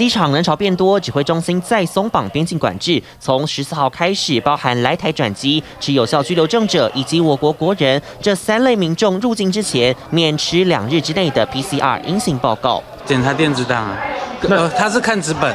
机场人潮变多，指挥中心再松绑边境管制，从十四号开始，包含来台转机、持有效居留证者以及我国国人这三类民众入境之前，免持两日之内的 PCR 阴性报告。检查电子档啊，呃，他是看纸本。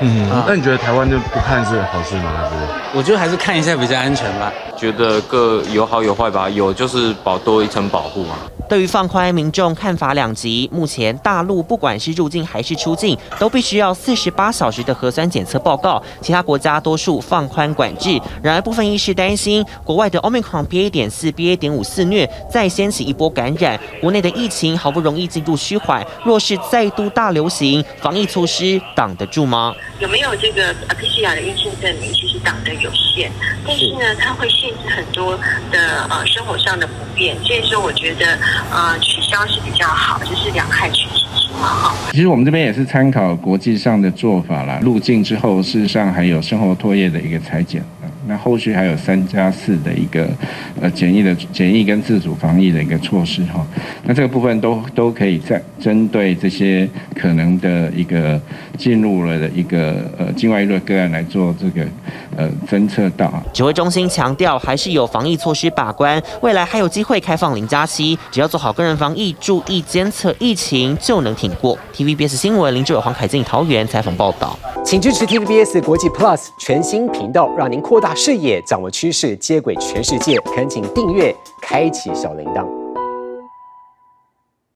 嗯，那你觉得台湾就不看是好事吗？还是？我觉得还是看一下比较安全吧。觉得各有好有坏吧，有就是保多一层保护嘛。对于放宽，民众看法两极。目前大陆不管是入境还是出境，都必须要四十八小时的核酸检测报告。其他国家多数放宽管制，然而部分医师担心，国外的 Omicron BA. 点四、BA. 点五肆虐，再掀起一波感染，国内的疫情好不容易进入趋缓，若是再度大流行，防疫措施挡得住吗？有没有这个 PCR 的阴性证明？其实挡得有限，但是呢，它会限制很多的呃生活上的不便。所以说，我觉得呃取消是比较好，就是两害取其轻嘛哈。其实我们这边也是参考国际上的做法了，入境之后事实上还有生活唾液的一个裁剪。那后续还有三加四的一个呃检疫的检疫跟自主防疫的一个措施哈，那这个部分都都可以在针对这些可能的一个进入了的一个呃境外一个案来做这个呃侦测到。指挥中心强调，还是有防疫措施把关，未来还有机会开放零加七，只要做好个人防疫，注意监测疫情，就能挺过。TVBS 新闻林志伟、黄凯进桃园采访报道，请支持 TVBS 国际 Plus 全新频道，让您扩大。视野掌握趋势，接轨全世界，恳请订阅，开启小铃铛。